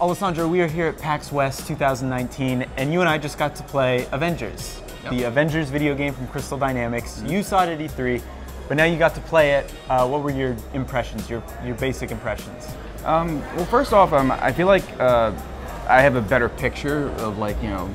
Alessandro, we are here at PAX West 2019, and you and I just got to play Avengers, Yep. the Avengers video game from Crystal Dynamics. You saw it at E3, but now you got to play it. Uh, what were your impressions, your, your basic impressions? Um, well, first off, um, I feel like uh, I have a better picture of like you know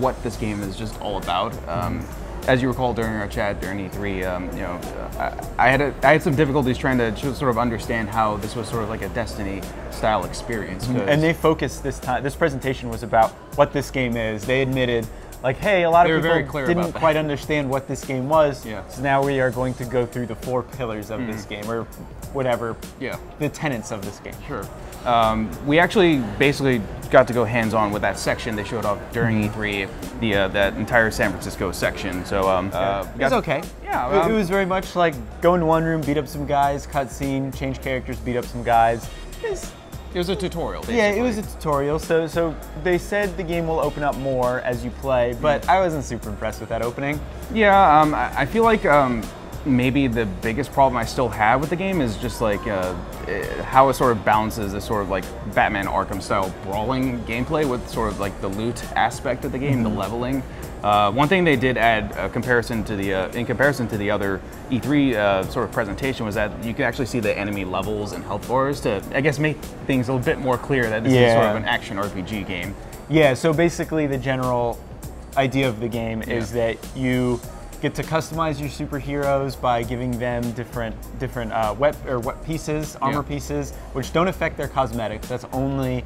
what this game is just all about. Um, as you recall during our chat during E3, um, you know, I, I had a, I had some difficulties trying to sort of understand how this was sort of like a Destiny style experience. And they focused this time, this presentation was about what this game is. They admitted, like, hey, a lot They of people very clear didn't quite understand what this game was. Yeah. So now we are going to go through the four pillars of this game, or whatever, Yeah. the tenets of this game. Sure. Um, we actually basically got to go hands-on with that section they showed off during E3, the uh, that entire San Francisco section. So um, uh, It was okay. Yeah, It- it, um, was very much like go into one room, beat up some guys, cutscene, change characters, beat up some guys. It was- It was a tutorial. Basically. yeah, it was a tutorial. So, so they said the game will open up more as you play, but I wasn't super impressed with that opening. Yeah, um, I I feel like um, maybe the biggest problem I still have with the game is just like uh, eh, how it sort of balances this sort of like Batman Arkham style brawling gameplay with sort of like the loot aspect of the game, the leveling. Uh, one thing they did add uh, comparison to the uh, in comparison to the other E3 uh, sort of presentation was that you can actually see the enemy levels and health bars to I guess make things a little bit more clear that this is sort of an action RPG game. Yeah, so basically the general idea of the game is that you get to customize your superheroes by giving them different different uh, wet or wet pieces, armor Yeah. pieces, which don't affect their cosmetics. That's only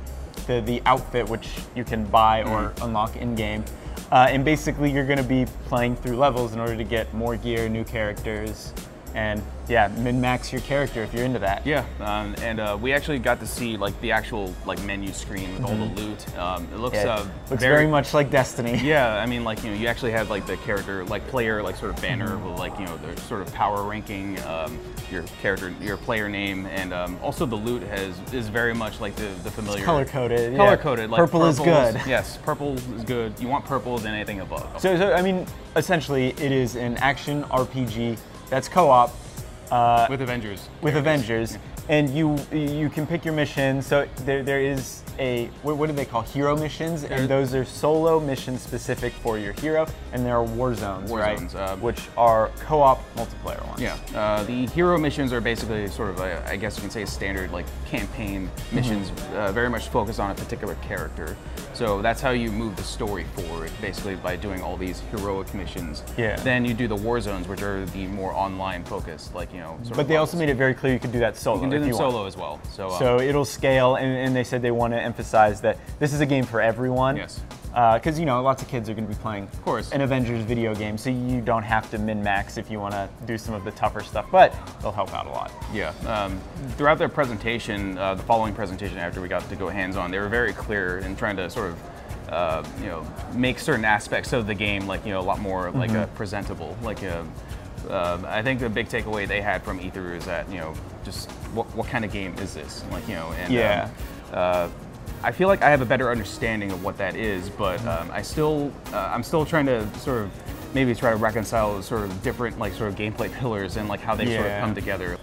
the the outfit which you can buy or unlock in game. Uh, and basically, you're going to be playing through levels in order to get more gear, new characters, and yeah, min max your character if you're into that. Yeah, um, and uh, we actually got to see like the actual like menu screen with all the loot. Um, it looks Mm-hmm. Yeah, uh, looks very, much like Destiny. Yeah, I mean, like you know, you actually have like the character, like player, like sort of banner Mm-hmm. with like you know the sort of power ranking, um, your character, your player name, and um, also the loot has is very much like the the familiar color coded. Color coded. Like purple is good. Yes, purple is good. You want purple than anything above. So, so I mean, essentially, it is an action RPG that's co-op uh, with Avengers. with. Avengers, and you you can pick your mission. So there, there is a what, what do they call hero missions, and those are solo missions specific for your hero, and there are war zones, War right? zones, uh, which are co-op multiplayer ones. Yeah, uh, the hero missions are basically sort of, a, I guess you can say, standard like campaign missions, Mm-hmm. uh, very much focused on a particular character. So that's how you move the story forward, basically by doing all these heroic missions. Yeah. Then you do the war zones, which are the more online focused, like you know. Sort But they also made it very clear you could do that solo. You if them you want. solo as well. So, uh, So it'll scale, and, and they said they want to emphasize that this is a game for everyone. Yes. Because you know, lots of kids are going to be playing, of course. an Avengers video game, so you don't have to min max if you want to do some of the tougher stuff. But they'll help out a lot. Yeah. Um, throughout their presentation, uh, the following presentation after we got to go hands-on, they were very clear in trying to sort of, uh, you know, make certain aspects of the game like you know a lot more like uh, presentable. Like, uh, uh, I think the big takeaway they had from E3 is that you know just what, what kind of game is this? Like you know, and Yeah. um, uh, I feel like I have a better understanding of what that is, but um, I still, uh, I'm still trying to sort of maybe try to reconcile sort of different like sort of gameplay pillars and like how they sort of come together.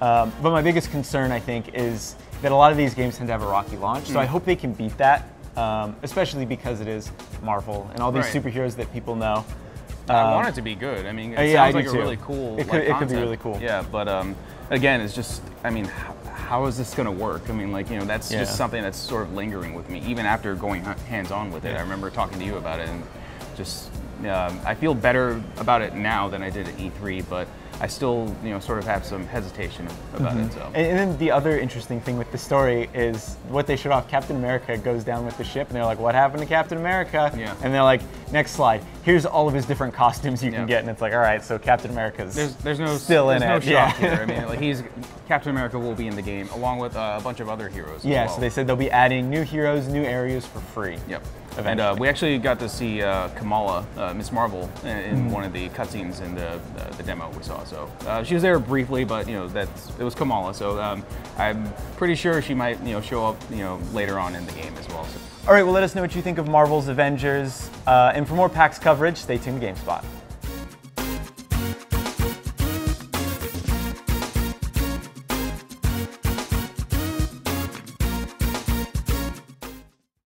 Um, but my biggest concern, I think, is that a lot of these games tend to have a rocky launch. So I hope they can beat that, um, especially because it is Marvel and all these Right. superheroes that people know. I Um, want it to be good. I mean, it uh, yeah, sounds like a too. really cool. It like, could- it could be really cool. Yeah, but um, again, it's just. I mean, how, how is this going to work? I mean, like you know, that's Yeah. just something that's sort of lingering with me, even after going hands on with it. Yeah. I remember talking to you about it, and just um, I feel better about it now than I did at E3, but I still, you know, sort of have some hesitation about it. So. And, and then the other interesting thing with the story is what they showed off. Captain America goes down with the ship, and they're like, "What happened to Captain America?" Yeah. And they're like, "Next slide. Here's all of his different costumes you can Yeah. get." And it's like, "All right, so Captain America's There's, there's no still there's in no it." shock yeah. here. I mean, like he's Captain America will be in the game along with uh, a bunch of other heroes. as yeah. well. So they said they'll be adding new heroes, new areas for free. Yep. Eventually. And uh, we actually got to see uh, Kamala, uh, Ms. Marvel, in, in Mm-hmm. one of the cutscenes in the, the the demo we saw. So uh, she was there briefly, but you know that's it was Kamala. So um, I'm pretty sure she might you know show up you know later on in the game as well. So. All right. Well, let us know what you think of Marvel's Avengers, uh, and for more PAX coverage, stay tuned to GameSpot.